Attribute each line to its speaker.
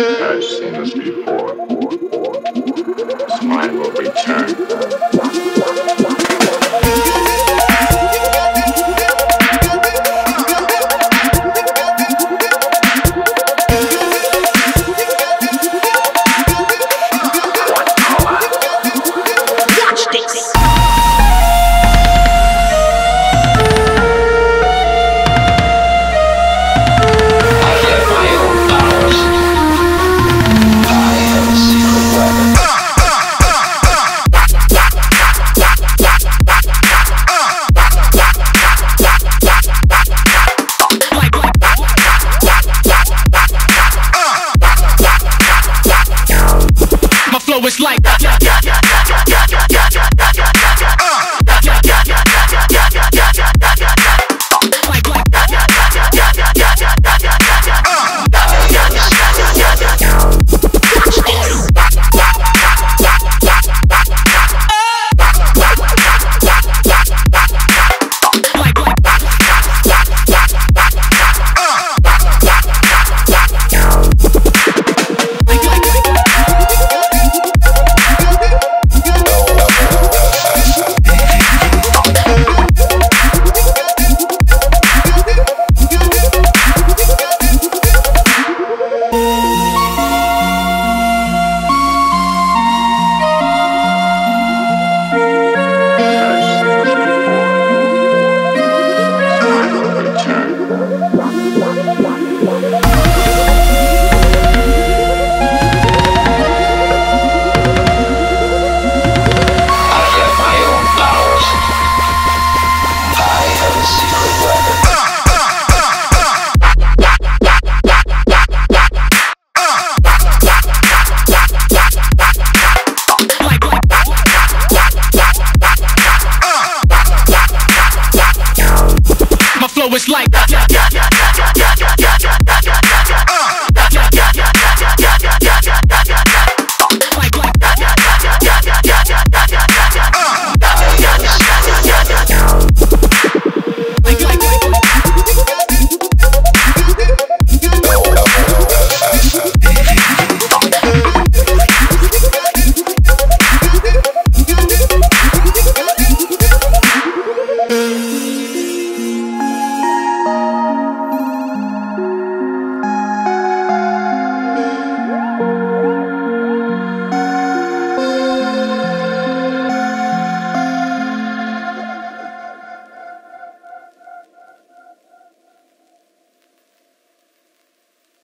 Speaker 1: has seen us before. Time will return.
Speaker 2: Is like